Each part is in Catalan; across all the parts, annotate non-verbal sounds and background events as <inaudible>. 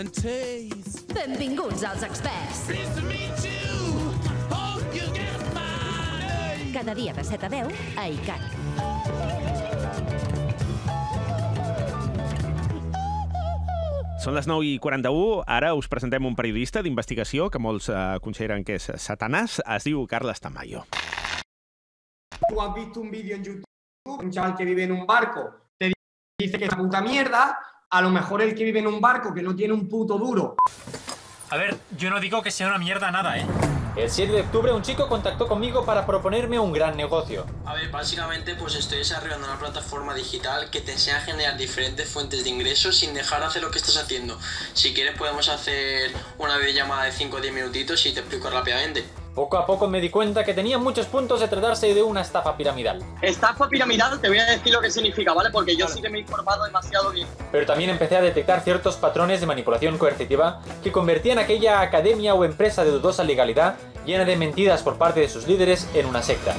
and taste. Benvinguts als experts. Pleased to meet you. Hope you get mine. Cada dia de 7 a 10 a ICAT. Són les 9 i 41. Ara us presentem un periodista d'investigació que molts eh, consideren que és satanàs. Es diu Carles Tamayo. tú has visto un vídeo en YouTube, un chaval que vive en un barco, te dice que es una puta mierda, a lo mejor el que vive en un barco que no tiene un puto duro, A ver, yo no digo que sea una mierda nada, ¿eh? El 7 de octubre un chico contactó conmigo para proponerme un gran negocio. A ver, básicamente pues estoy desarrollando una plataforma digital que te enseña a generar diferentes fuentes de ingresos sin dejar de hacer lo que estás haciendo. Si quieres podemos hacer una videollamada de 5 o 10 minutitos y te explico rápidamente. Poco a poco me di cuenta que tenía muchos puntos de tratarse de una estafa piramidal. Estafa piramidal, te voy a decir lo que significa, ¿vale? Porque yo sí que me he informado demasiado bien. Pero también empecé a detectar ciertos patrones de manipulación coercitiva que convertían aquella academia o empresa de dudosa legalidad, llena de mentiras por parte de sus líderes, en una secta.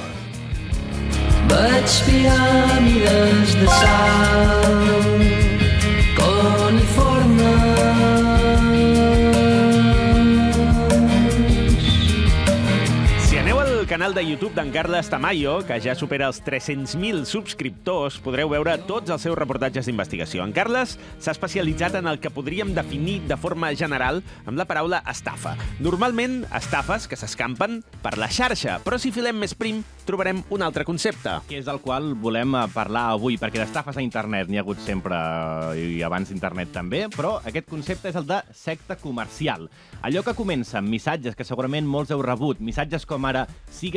Vaig canal de YouTube d'en Carles Tamayo, que ja supera els 300.000 subscriptors, podreu veure tots els seus reportatges d'investigació. En Carles s'ha especialitzat en el que podríem definir de forma general amb la paraula estafa. Normalment, estafes que s'escampen per la xarxa, però si filem més prim, trobarem un altre concepte. que és del qual volem eh, parlar avui, perquè d'estafes a internet n'hi ha hagut sempre eh, i abans d'internet també, però aquest concepte és el de secta comercial. Allò que comença amb missatges que segurament molts heu rebut, missatges com ara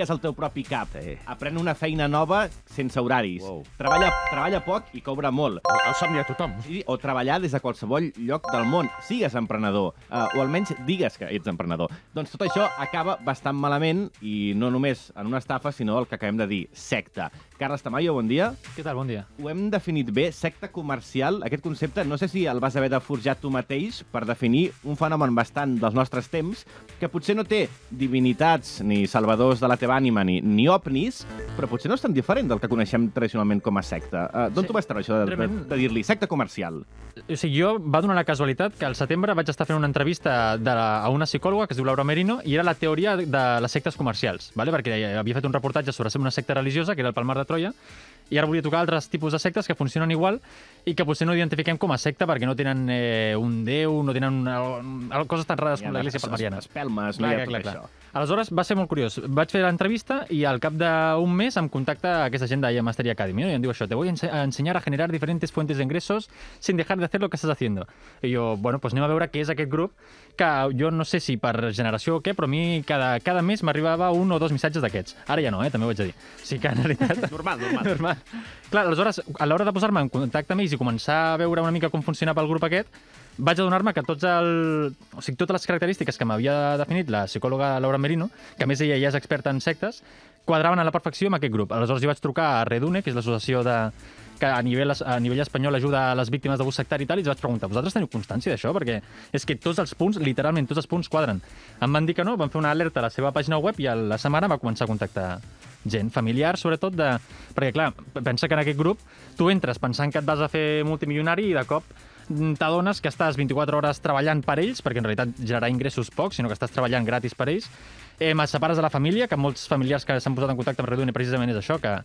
sigues el teu propi cap, Eh. aprèn una feina nova sense horaris, Wow. treballa, treballa poc i cobra molt, El somni a tothom. Sí, o treballar des de qualsevol lloc del món. Sigues emprenedor, uh, o almenys digues que ets emprenedor. Doncs tot això acaba bastant malament, i no només en una estafa, sinó el que acabem de dir, secta. Carles Tamayo, bon dia. ¿Qué tal? Buen día. Ho hem definit bé, secta comercial, aquest concepte, no sé si el vas haver de forjar tu mateix per definir un fenomen bastant dels nostres temps, que potser no té divinitats ni salvadors de la teva ànima ni, ni ovnis, però potser no és tan diferent del que coneixem tradicionalment com a secta. Uh, D'on Sí, tu vas treure això de, de, realment- de dir-li secta comercial? O sigui, jo va donar la casualitat que al setembre vaig estar fent una entrevista de la, a una psicòloga que es diu Laura Merino i era la teoria de les sectes comercials, vale? perquè havia fet un reportatge sobre ser una secta religiosa, que era el Palmar de Troya. I ara volia tocar altres tipus de sectes que funcionen igual i que potser no identifiquem com a secta perquè no tenen eh, un déu, no tenen una, una, coses tan rares com l'Església Palmariana. Espelmes, no hi ha Clar, tot clar, clar. això. Aleshores, va ser molt curiós. Vaig fer l'entrevista i al cap d'un mes em contacta aquesta gent de Mastery Academy no? i em diu això, te voy a ense- a enseñar a generar diferentes fuentes de ingresos sin dejar de hacer lo que estás haciendo. I jo, bueno, pues anem a veure què és aquest grup que jo no sé si per generació o què, però a mi cada, cada mes m'arribava un o dos missatges d'aquests. Ara ja no, eh? també ho haig de dir. O sigui que en realitat... Normal, normal. <laughs> normal. Clar, aleshores, a l'hora de posar-me en contacte amb ells i començar a veure una mica com funcionava el grup aquest, vaig adonar-me que tots el... o sigui, totes les característiques que m'havia definit la psicòloga Laura Merino, que a més ella ja és experta en sectes, quadraven a la perfecció amb aquest grup. Aleshores jo vaig trucar a Redune, que és l'associació de que a nivell, a nivell espanyol ajuda a les víctimes d'abús sectari i tal, i els vaig preguntar, vosaltres teniu constància d'això? Perquè és que tots els punts, literalment tots els punts quadren. Em van dir que no, van fer una alerta a la seva pàgina web i a la setmana va començar a contactar gent familiar, sobretot de... Perquè, clar, pensa que en aquest grup tu entres pensant que et vas a fer multimilionari i de cop t'adones que estàs 24 hores treballant per ells, perquè en realitat generar ingressos pocs, sinó que estàs treballant gratis per ells, eh, et separes de la família, que molts familiars que s'han posat en contacte amb Redune precisament és això, que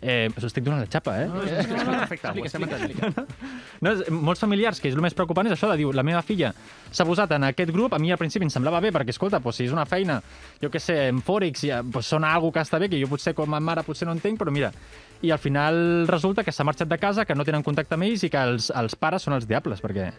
Eh, us estic donant la xapa, eh? No, és, és, és perfecte, ho estem entenent. <laughs> No, és, molts familiars, que és el més preocupant, és això de dir, la meva filla s'ha posat en aquest grup, a mi al principi em semblava bé, perquè, escolta, doncs, si és una feina, jo què sé, en Forex, ja, doncs, sona algo que està bé, que jo potser com a mare potser no entenc, però mira, i al final resulta que s'ha marxat de casa, que no tenen contacte amb ells i que els, els pares són els diables, perquè...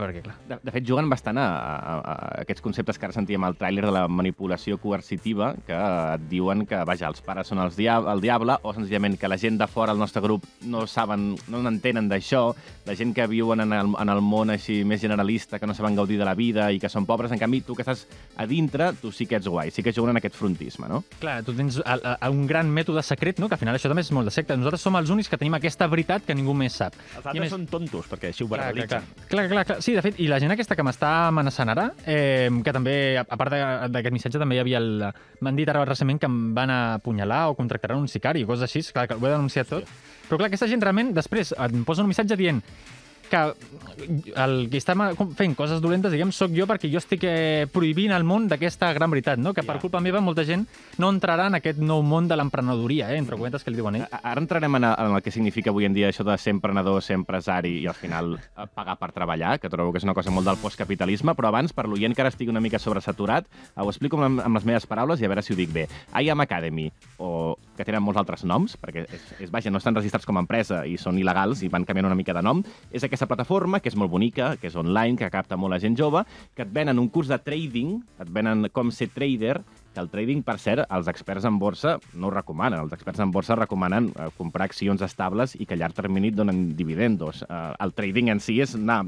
Perquè, clar... De, de fet, juguen bastant a, a, a aquests conceptes que ara sentíem al tràiler de la manipulació coercitiva, que et diuen que, vaja, els pares són els dia el diable, o senzillament que la gent de fora del nostre grup no saben, no n'entenen d'això, la gent que viuen en el, en el món així més generalista, que no saben gaudir de la vida i que són pobres, en canvi, tu que estàs a dintre, tu sí que ets guai, sí que juguen en aquest frontisme, no? Clar, tu tens a, a, a un gran mètode secret, no? que al final això també és molt de secta. Nosaltres som els únics que tenim aquesta veritat que ningú més sap. Els I altres més- són tontos, perquè així ho Clar, clar, clar. clar, clar, clar. Sí, de fet, i la gent aquesta que m'està amenaçant ara, eh, que també, a part de- d'aquest missatge, també hi havia el... M'han dit ara recentment que em van apunyalar o contractaran un sicari, coses així, clar, que ho he denunciat tot. Però clar, aquesta gent realment després em posa un missatge dient que el que està fent coses dolentes, diguem, sóc jo perquè jo estic eh, prohibint el món d'aquesta gran veritat, no? que per culpa meva molta gent no entrarà en aquest nou món de l'emprenedoria, eh? entre cometes que li diuen ells. A- Ara entrarem en, en el que significa avui en dia això de ser emprenedor, ser empresari i al final eh, pagar per treballar, que trobo que és una cosa molt del postcapitalisme, però abans, per l'oient que ara estigui una mica sobresaturat, eh, ho explico amb, amb les meves paraules i a veure si ho dic bé. IAM Academy, o que tenen molts altres noms, perquè és, és, vaja, no estan registrats com a empresa i són il·legals i van canviant una mica de nom, és aquesta plataforma que és molt bonica, que és online, que capta molt la gent jove, que et venen un curs de trading, et venen com ser trader, que el trading, per cert, els experts en borsa no ho recomanen. Els experts en borsa recomanen eh, comprar accions estables i que a llarg termini et donen dividendos. Eh, el trading en si és anar,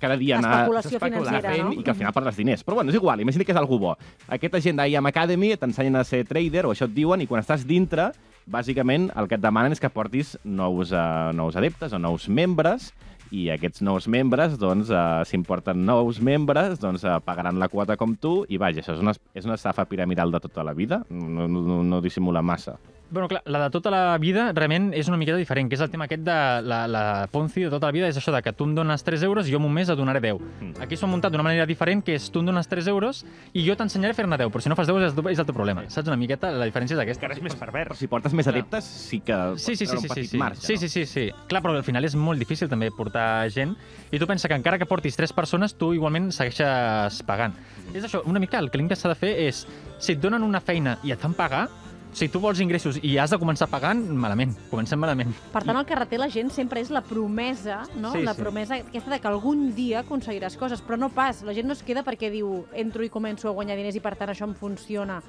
cada dia anar Especulació financera, no? i que al final perdràs diners. Però bueno, és igual, imagina que és algú bo. Aquesta gent d'IAM Academy t'ensenyen a ser trader, o això et diuen, i quan estàs dintre, bàsicament el que et demanen és que portis nous, uh, nous adeptes o nous membres i aquests nous membres, doncs, uh, si em porten nous membres, doncs uh, pagaran la quota com tu i vaja, això és una, és una estafa piramidal de tota la vida, no, no, no dissimula massa. Bueno, clar, la de tota la vida realment és una miqueta diferent, que és el tema aquest de la, la Ponzi de tota la vida, és això de que tu em dones 3 euros i jo en un mes et donaré 10. Mm. Aquí s'ho han muntat d'una manera diferent, que és tu em dones 3 euros i jo t'ensenyaré a fer-ne 10, però si no fas 10 és, és el teu problema. Saps una miqueta? La diferència és aquesta. Encara és més pervers. Però si portes més adeptes, sí que Sí, sí, sí, sí, sí, sí. marge, sí, no? sí, sí, sí. Clar, però al final és molt difícil també portar gent i tu pensa que encara que portis tres persones, tu igualment segueixes pagant. És això, una mica el que l'Inca s'ha de fer és, si et donen una feina i et fan pagar, si tu vols ingressos i has de començar pagant, malament, comencem malament. Per tant, el que reté la gent sempre és la promesa, no? Sí, la sí. promesa aquesta de que algun dia aconseguiràs coses, però no pas. La gent no es queda perquè diu entro i començo a guanyar diners i per tant això em funciona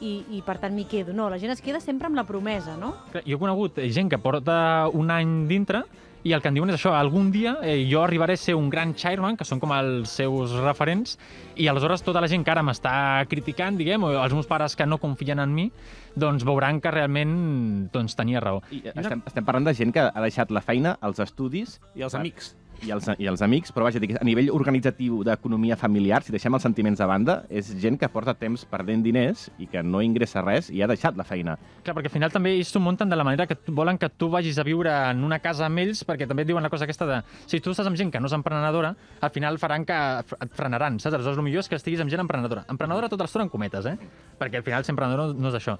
i, i per tant m'hi quedo. No, la gent es queda sempre amb la promesa, no? Jo he conegut gent que porta un any dintre i el que en diuen és això, algun dia eh, jo arribaré a ser un gran chairman, que són com els seus referents, i aleshores tota la gent que ara m'està criticant, diguem, o els meus pares que no confien en mi, doncs veuran que realment doncs, tenia raó. I estem, estem parlant de gent que ha deixat la feina, els estudis... I els amics. I els, I els amics, però vaja, dic, a nivell organitzatiu d'economia familiar, si deixem els sentiments a banda, és gent que porta temps perdent diners i que no ingressa res i ha deixat la feina. Clar, perquè al final també ells s'ho munten de la manera que volen que tu vagis a viure en una casa amb ells, perquè també et diuen la cosa aquesta de si tu estàs amb gent que no és emprenedora, al final faran que et frenaran, saps? Aleshores, el millor és que estiguis amb gent emprenedora. Emprenedora tota l'estona en cometes, eh? Perquè al final ser emprenedor no, no és això.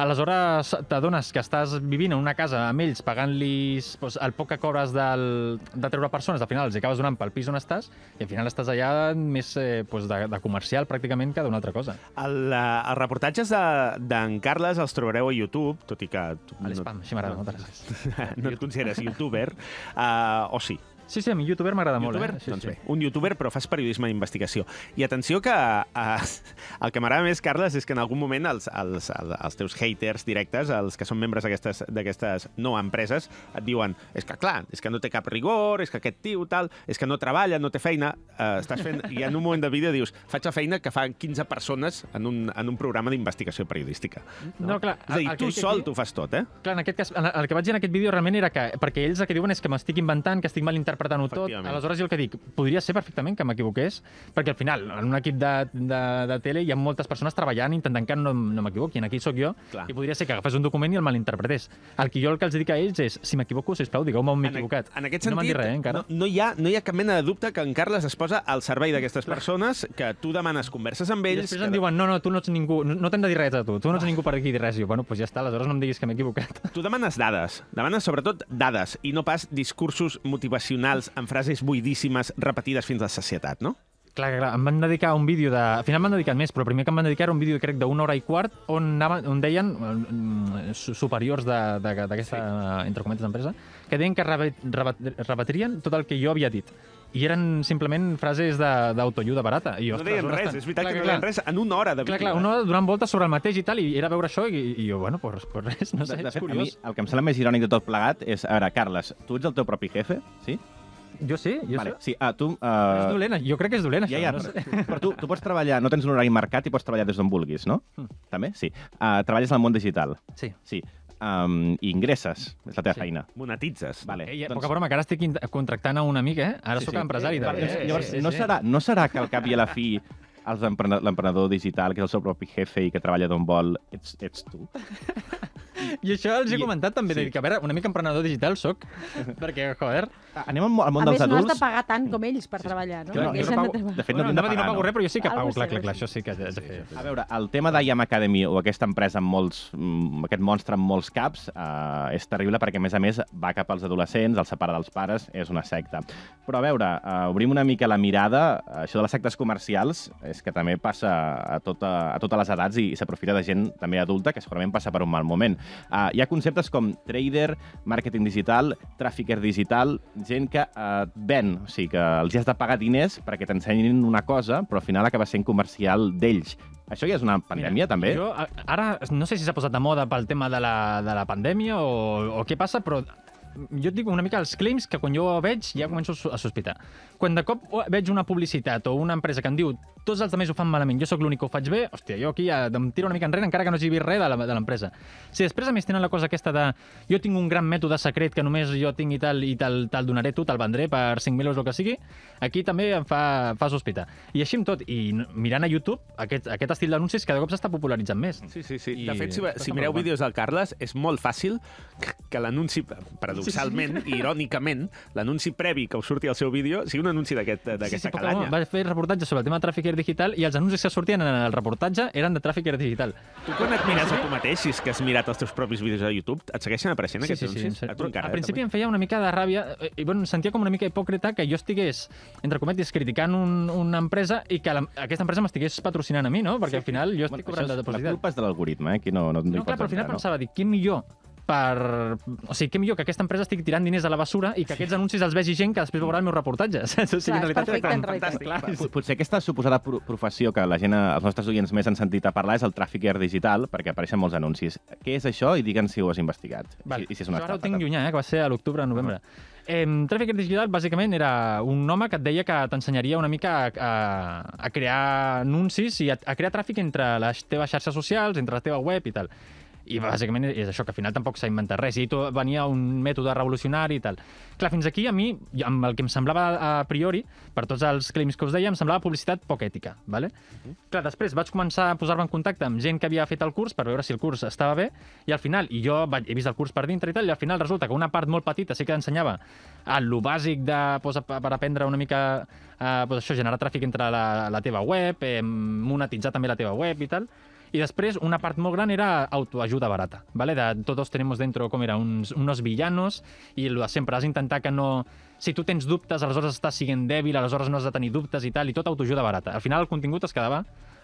Aleshores, t'adones que estàs vivint en una casa amb ells, pagant-los doncs, el poc que cobres del, de treure persones, al final els acabes donant pel pis on estàs, i al final estàs allà més eh, doncs, de, de comercial pràcticament que d'una altra cosa. El, eh, els reportatges de- d'en Carles els trobareu a YouTube, tot i que... tu A l'espam, així m'agrada, moltes <laughs> gràcies. no et consideres youtuber, uh, o sí? Sí, sí, a mi youtuber m'agrada molt. Eh? Sí, doncs sí. bé, un youtuber, però fas periodisme d'investigació. I atenció que uh, <laughs> el que m'agrada més, Carles, és que en algun moment els, els, els, els teus haters directes, els que són membres d'aquestes no empreses, et diuen és que, clar, és que no té cap rigor, és que aquest tio, tal, és que no treballa, no té feina, uh, estàs fent... I en un moment del vídeo dius, faig la feina que fan 15 persones en un, en un programa d'investigació periodística. No, clar, És a dir, tu sol t'ho fas tot, eh? Clar, en aquest cas, el que vaig dir en aquest vídeo realment era que, perquè ells el que diuen és que m'estic inventant, que estic mal interpretant-ho tot. Aleshores, jo el que dic, podria ser perfectament que m'equivoqués, perquè al final, en un equip de, de, de tele hi ha moltes persones treballant intentant que no, no m'equivoqui. Aquí sóc jo, Clar. i podria ser que agafés un document i el malinterpretés. El que jo el que els dic a ells és, si m'equivoco, sisplau, digueu-me on m'he equivocat. en aquest no sentit, dit res, eh, encara. no, no, hi ha, no hi ha cap mena de dubte que en Carles es posa al servei d'aquestes persones, que tu demanes converses amb I ells... després que em diuen, no, no, tu no ets ningú, no, no t'hem de dir res a tu, tu no ets ningú per aquí dir res. I jo, bueno, doncs ja està, aleshores no em diguis que m'he equivocat. Tu demanes dades, demanes sobretot dades, i no pas discursos motivacionals amb frases buidíssimes repetides fins a la sacietat, no? Clar, clar, em van dedicar un vídeo de... Al final m'han dedicat més, però el primer que em van dedicar era un vídeo, crec, d'una hora i quart, on, anaven, on deien, eh, su- superiors de- de- d'aquesta, sí. entre cometes, empresa, que deien que rebat, rebat, rebatrien tot el que jo havia dit. I eren simplement frases de- d'autoajuda barata. I jo, No deien ostres, res, bastant- és veritat Clar, que no clar, deien res en una hora de Clar, vídeo. clar, una hora donant voltes sobre el mateix i tal, i era veure això, i, i jo, bueno, pues, pues res, no sé, de, de és fet, a mi, curiós. el que em sembla més irònic de tot plegat és... A veure, Carles, tu ets el teu propi jefe, sí? Jo sí, jo vale. sí. Sí, ah, tu... És Uh, dolent, jo crec que és dolent, ja, això. ja, no però, sé. però tu, tu pots treballar, no tens un horari marcat i pots treballar des d'on vulguis, no? Mm. També? Sí. Uh, treballes al món digital. Sí. Sí. Um, I ingresses, és la teva Sí. feina. Monetitzes. Vale. Ei, poca broma, que ara estic contractant a un amic, eh? Ara Sí, sóc sí. empresari. Vale, també. llavors, llavors Sí, sí, no, sí. serà, no serà que al cap i a la fi l'emprenedor digital, que és el seu propi jefe i que treballa d'on vol, ets, ets tu? I això els he comentat també, sí. de dir que a veure, una mica emprenedor digital soc, <laughs> perquè, joder... Anem al al món A dels més, no has adults. de pagar tant com ells per treballar, no? Clar, no han pago- treballar. de fet, no Bueno, de a no pagar, pago res, però jo sí que Algo pago, clar, clar, clar, sí. això sí que haig de fer. A veure, el tema d'IAM Academy o aquesta empresa amb molts, mm, aquest monstre amb molts caps eh, és terrible perquè, a més a més, va cap als adolescents, els separa dels pares, és una secta. Però, a veure, eh, obrim una mica la mirada. Això de les sectes comercials és que també passa a, tota, a totes les edats i, i s'aprofita de gent també adulta que segurament passa per un mal moment. Uh, hi ha conceptes com trader, màrqueting digital, tràficker digital, gent que uh, ven, o sigui, que els has de pagar diners perquè t'ensenyin una cosa, però al final acaba sent comercial d'ells. Això ja és una pandèmia, també? Jo, ara, no sé si s'ha posat de moda pel tema de la, de la pandèmia o, o què passa, però jo et dic una mica els claims que quan jo ho veig ja començo a sospitar. Quan de cop veig una publicitat o una empresa que em diu tots els altres ho fan malament, jo sóc l'únic que ho faig bé, hòstia, jo aquí ja em tiro una mica enrere encara que no hagi vist res de l'empresa. Si després a més tenen la cosa aquesta de jo tinc un gran mètode secret que només jo tinc i tal, i te'l te donaré tu, te'l vendré per 5.000 euros o el que sigui, aquí també em fa, fa sospitar. I així amb tot, i mirant a YouTube, aquest, aquest estil d'anuncis cada cop s'està popularitzant més. Sí, sí, sí. I De fet, si, si mireu vídeos del Carles, és molt fàcil que- que l'anunci, paradoxalment i irònicament, l'anunci previ que us surti al seu vídeo sigui un anunci d'aquest- Sí, sí, d'aquesta perquè calanya. va fer reportatge sobre el tema de tràficker digital i els anuncis que sortien en el reportatge eren de tràficker digital. Tu quan et mires a tu mateix, si és que has mirat els teus propis vídeos a YouTube, et segueixen apareixent aquests anuncis? A tu encara, Al eh, principi també? em feia una mica de ràbia eh, i bueno, sentia com una mica hipòcrita que jo estigués, entre cometes, criticant un, una empresa i que la, aquesta empresa m'estigués patrocinant a mi, no? Perquè al final jo estic cobrant de la publicitat. culpa és de l'algoritme, eh? Aquí no, no, no, No, clar, però al final entrar, pensava, dic, què millor per... O sigui, què millor que aquesta empresa estigui tirant diners a la bessura i que aquests anuncis els vegi gent que després veurà el meu reportatge. saps? O sigui, Clar, és perfecte, en realitat. fantàstic. Clar, Pot- Potser aquesta suposada pro- professió que la gent, els nostres oients més han sentit a parlar és el tràficker digital, perquè apareixen molts anuncis. Què és això? I digue'ns si ho has investigat. Val. I, si és una Això ara ho tinc llunyà, eh, que va ser a l'octubre, novembre. Eh, Tràfic digital, bàsicament, era un home que et deia que t'ensenyaria una mica a, a, a crear anuncis i a, a crear tràfic entre les teves xarxes socials, entre la teva web i tal. I bàsicament és això, que al final tampoc s'ha inventat res. I tot venia un mètode revolucionari i tal. Clar, fins aquí a mi, amb el que em semblava a priori, per tots els claims que us deia, em semblava publicitat poc ètica. Vale? Clar, després vaig començar a posar-me en contacte amb gent que havia fet el curs per veure si el curs estava bé i al final, i jo vaig, he vist el curs per dintre i tal, i al final resulta que una part molt petita sí que ensenyava el lo bàsic de, pues, per aprendre una mica eh, pues, això, generar tràfic entre la, la teva web, eh, monetitzar també la teva web i tal, i després, una part molt gran era autoajuda barata, ¿vale? De todos tenemos dentro, com era, uns, unos villanos, i lo de sempre has d'intentar que no... Si tu tens dubtes, aleshores estàs siguent dèbil, aleshores no has de tenir dubtes i tal, i tot autoajuda barata. Al final el contingut es quedava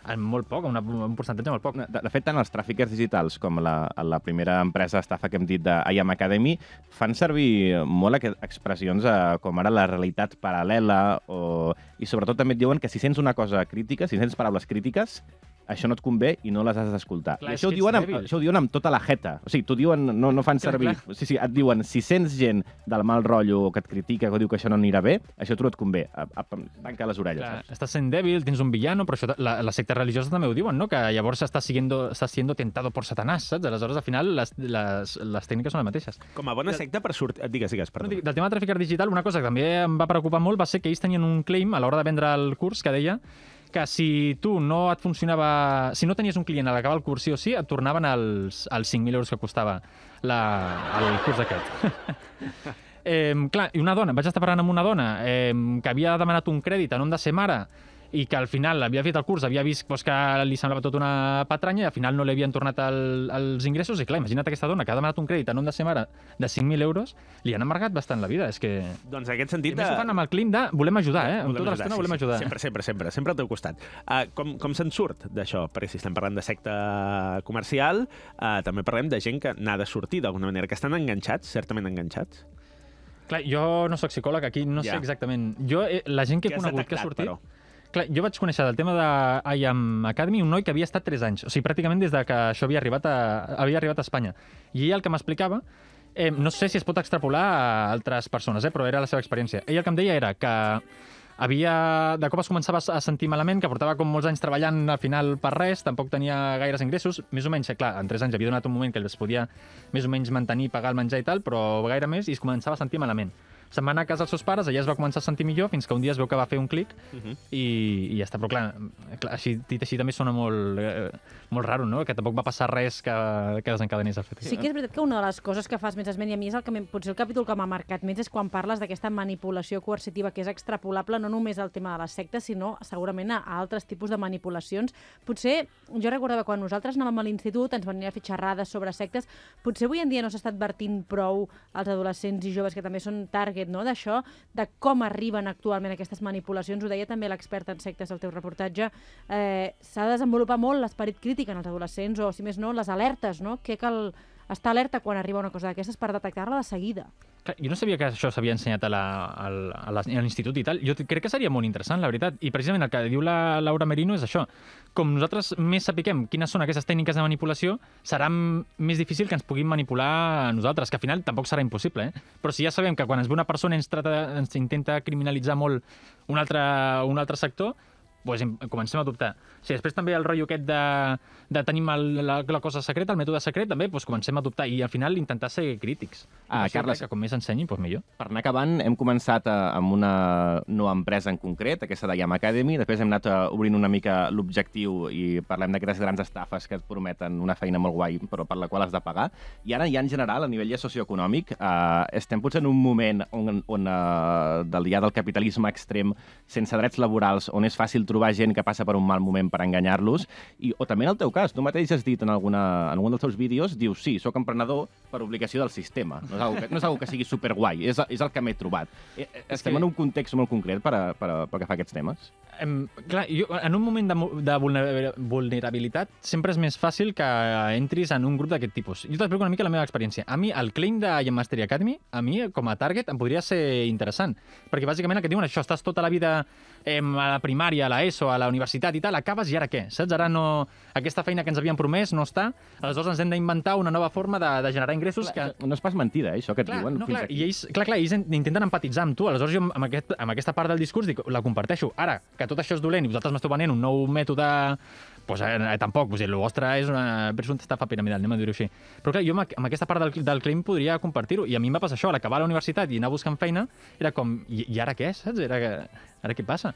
en molt poc, una, un percentatge molt poc. De, de fet, tant els tràfiquers digitals com la, la primera empresa estafa que hem dit d'IAM Academy fan servir molt aqu- expressions eh, com ara la realitat paral·lela o... i sobretot també et diuen que si sents una cosa crítica, si sents paraules crítiques, això no et convé i no les has d'escoltar. I això ho, que diuen amb, això ho diuen amb tota la jeta. O sigui, t'ho diuen, no, no fan Clar, servir... clar. Sí, sí, et diuen, si sents gent del mal rotllo o que et critica o diu que això no anirà bé, això a tu no et convé. A, a, tanca les orelles. Clar, saps? estàs sent dèbil, tens un villano, però això, la, les sectes religioses també ho diuen, no? que llavors estàs, siguiendo, estàs siendo tentado por Satanás, saps? Aleshores, al final, les, les, les tècniques són les mateixes. Com a bona secta per sortir... Digues, digues, No, perdó. dic, del tema de tràfic digital, una cosa que també em va preocupar molt va ser que ells tenien un claim a l'hora de vendre el curs que deia que si tu no et funcionava... Si no tenies un client a l'acabar el curs sí o sí, et tornaven els, els 5.000 euros que costava la, el curs aquest. <laughs> eh, clar, i una dona, vaig estar parlant amb una dona eh, que havia demanat un crèdit en on de ser mare i que al final havia fet el curs, havia vist doncs, que li semblava tot una patranya i al final no li havien tornat el, els ingressos i clar, imagina't aquesta dona que ha demanat un crèdit en on de ser mare de 5.000 euros, li han amargat bastant la vida, és que... Doncs en aquest I sentit... a més ho fan amb el clim de volem ajudar, eh? Amb tota l'estona volem ajudar. Sempre, sempre, sempre, sempre al teu costat. Uh, com com se'n surt d'això? Perquè si estem parlant de secta comercial, uh, també parlem de gent que n'ha de sortir d'alguna manera, que estan enganxats, certament enganxats. Clar, jo no sóc psicòleg aquí, no Ja. sé exactament. Jo, eh, la gent que he conegut que ha detectat, sortit... però? Clar, jo vaig conèixer del tema de IAM Academy un noi que havia estat 3 anys, o sigui, pràcticament des de que això havia arribat a, havia arribat a Espanya. I ell el que m'explicava, eh, no sé si es pot extrapolar a altres persones, eh, però era la seva experiència. Ell el que em deia era que havia, de cop es començava a sentir malament, que portava com molts anys treballant al final per res, tampoc tenia gaires ingressos, més o menys, clar, en 3 anys havia donat un moment que es podia més o menys mantenir, pagar el menjar i tal, però gaire més, i es començava a sentir malament. Se'n va anar a casa dels seus pares, allà es va començar a sentir millor, fins que un dia es veu que va fer un clic Mhm. i, i ja està. Però clar, clar així, dit així també sona molt, eh, molt raro, no? Que tampoc va passar res que, que desencadenés el fet. Sí que és veritat que una de les coses que fas més esment, i a mi és el que potser el capítol que m'ha marcat més, és quan parles d'aquesta manipulació coercitiva que és extrapolable no només al tema de les sectes, sinó segurament a, a altres tipus de manipulacions. Potser, jo recordava quan nosaltres anàvem a l'institut, ens venien a fer xerrades sobre sectes, potser avui en dia no s'està advertint prou als adolescents i joves que també són target no? d'això, de com arriben actualment aquestes manipulacions. Ho deia també l'expert en sectes al teu reportatge. Eh, S'ha de desenvolupar molt l'esperit crític en els adolescents, o si més no, les alertes, no? que cal estar alerta quan arriba una cosa d'aquestes per detectar-la de seguida. Jo no sabia que això s'havia ensenyat a l'institut i tal. Jo crec que seria molt interessant, la veritat. I precisament el que diu la Laura Merino és això. Com nosaltres més sapiguem quines són aquestes tècniques de manipulació, serà més difícil que ens puguin manipular a nosaltres, que al final tampoc serà impossible, eh? Però si ja sabem que quan es ve una persona ens, trata, ens intenta criminalitzar molt un altre, un altre sector, pues em- comencem a dubtar. Si després també el rotllo aquest de, de tenir el, la, la cosa secreta, el mètode secret, també pues comencem a dubtar i al final intentar ser crítics. Ah, Això Carles. que com més ensenyi, pues millor. Per anar acabant, hem començat eh, amb una nova empresa en concret, aquesta de Yam Academy, després hem anat eh, obrint una mica l'objectiu i parlem d'aquestes grans estafes que et prometen una feina molt guai, però per la qual has de pagar. I ara, ja en general, a nivell ja socioeconòmic, eh, estem potser en un moment on, on eh, del dia del capitalisme extrem, sense drets laborals, on és fàcil trobar gent que passa per un mal moment per enganyar-los, i, o també en el teu cas, tu mateix has dit en, alguna, en algun dels teus vídeos, dius, sí, sóc emprenedor per obligació del sistema. No és algo que, no és algo que sigui superguai, és, és el que m'he trobat. Eh, eh, Estem que- en un context molt concret per, a, per, a, per agafar aquests temes? Em, clar, jo, en un moment de, de vulner- vulnerabilitat sempre és més fàcil que entris en un grup d'aquest tipus. Jo t'explico una mica la meva experiència. A mi, el claim de Yam Mastery Academy, a mi, com a target, em podria ser interessant. Perquè bàsicament el que diuen això, estàs tota la vida em, a la primària, a l'ESO, a la universitat i tal, acabes i ara què? Saps? Ara no... Aquesta feina que ens havien promès no està, aleshores ens hem d'inventar una nova forma de, de generar ingressos que... No és pas mentida, eh, això que et Clar, diuen. no, fins clar, aquí. i ells, clar, clar, ells en- intenten empatitzar amb tu. Aleshores, jo amb, aquest, amb aquesta part del discurs dic, la comparteixo. Ara, que tot això és dolent i vosaltres m'esteu venent un nou mètode pues, eh, eh, tampoc, pues, el vostre és una presumpta estafa piramidal, anem a dir-ho així. Però clar, jo amb, amb aquesta part del, del claim podria compartir-ho, i a mi em va passar això, a l'acabar la universitat i anar buscant feina, era com, i, i ara què, saps? Era, que- ara què passa?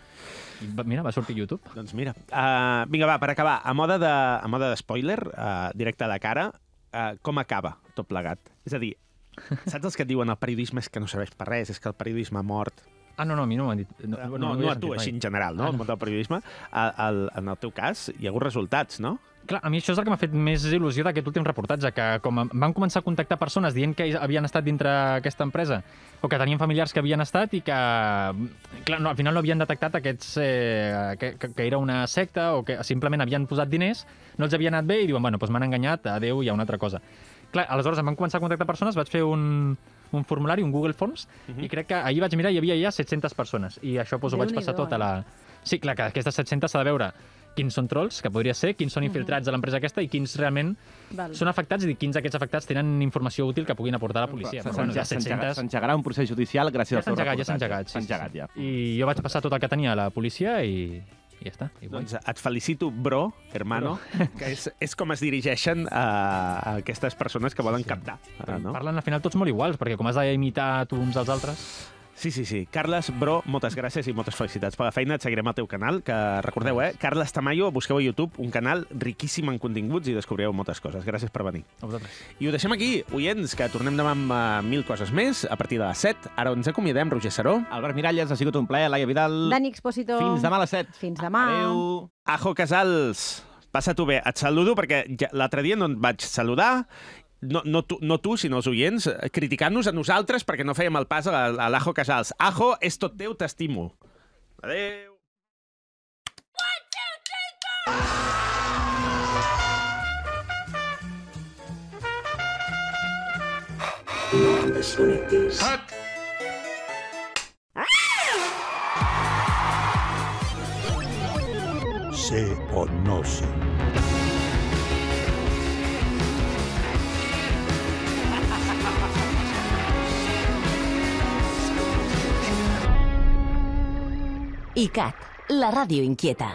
I mira, va sortir YouTube. Doncs mira, uh, vinga, va, per acabar, a moda de, a moda de spoiler, uh, directe la cara, uh, com acaba tot plegat? És a dir, saps els que et diuen el periodisme és que no serveix per res, és que el periodisme ha mort? Ah, no, no, a mi no m'ho han dit. No, bueno, no, no havia a tu, així mai. en general, no? Ah, El món del periodisme. El, el, en el teu cas, hi ha hagut resultats, no? Clar, a mi això és el que m'ha fet més il·lusió d'aquest últim reportatge, que com van començar a contactar persones dient que havien estat dintre aquesta empresa o que tenien familiars que havien estat i que, clar, no, al final no havien detectat aquests, eh, que, que, que era una secta o que simplement havien posat diners, no els havia anat bé i diuen, bueno, doncs m'han enganyat, adeu, hi ha una altra cosa. Clar, aleshores em van començar a contactar persones, vaig fer un, un formulari, un Google Forms, i crec que ahir vaig mirar i hi havia ja 700 persones. I això doncs, ho vaig passar tota la... Sí, clar, que aquestes 700 s'ha de veure quins són trolls, que podria ser, quins són infiltrats a l'empresa aquesta i quins realment Val. són afectats i quins d'aquests afectats tenen informació útil que puguin aportar a la policia. Però, bueno, de S'engegarà 700... s'engegarà un procés judicial gràcies Ja al teu engegat, ja s'ha reportatge. engegat. S'ha engegat, ja. I jo vaig passar tot el que tenia a la policia i, i ja està. I Doncs et felicito, bro, hermano, que és, és com es dirigeixen a, a aquestes persones que volen captar. eh, No? Parlen al final tots molt iguals, perquè com has d'imitar tu uns als altres... Sí, sí, sí. Carles, bro, moltes gràcies i moltes felicitats per la feina. Et seguirem al teu canal, que recordeu, eh? Carles Tamayo, busqueu a YouTube un canal riquíssim en continguts i descobrireu moltes coses. Gràcies per venir. A vosaltres. I ho deixem aquí, oients, que tornem demà amb uh, mil coses més, a partir de les 7. Ara ens acomiadem, Roger Saró. Albert Miralles, ha sigut un plaer, Laia Vidal. Dani Expositor. Fins demà a les 7. Fins demà. Adéu. Ajo Casals, passa-t'ho bé. Et saludo perquè ja, l'altre dia no et vaig saludar, no, no, tu, no tu, sinó els oients, eh, criticant-nos a nosaltres perquè no fèiem el pas a a l'Ajo Casals. Ajo, és tot teu, t'estimo. Adéu. Sé o no sé. ICAT, la ràdio inquieta.